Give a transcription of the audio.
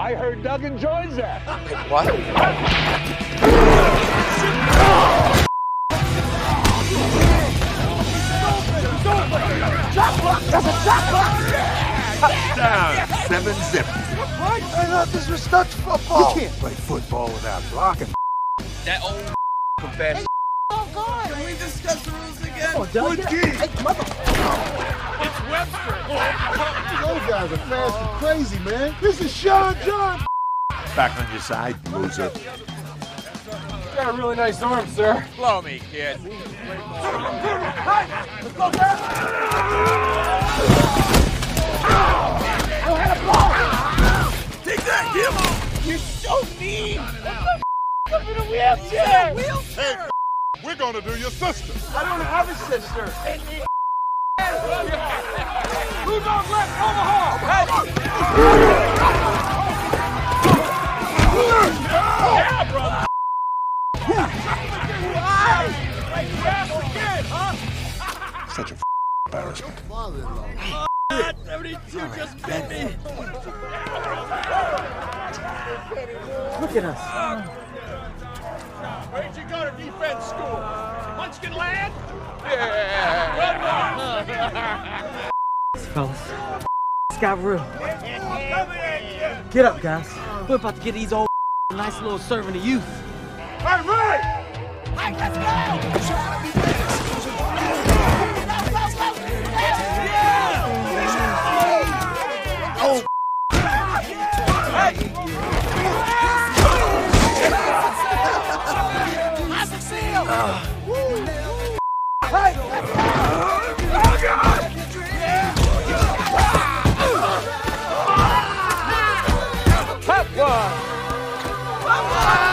I heard Doug enjoys that. What? Chop block. That's a chop block. Down, seven zip. What? I thought this was touch football. You can't play football without blocking. That old confession. Hey, oh, God. Can we discuss the rules again? Oh, Doug, Good get- Hey, mother- Those guys are fast and crazy, man. This is Sean John. Back on your side, loser. Got a really nice arm, sir. Blow me, kid. Take that, him! You're so mean. Wheelchair! We're gonna do your sister. I don't have a sister. Bulldog left, Omaha. Such a embarrassment. 72 just bit me! Look at us. Where'd you go to defense school? Munchkin Land? fellas. it's got real. Get up, guys. We're about to get these old nice little serving of youth. Alright. let's go! Hey. One. One.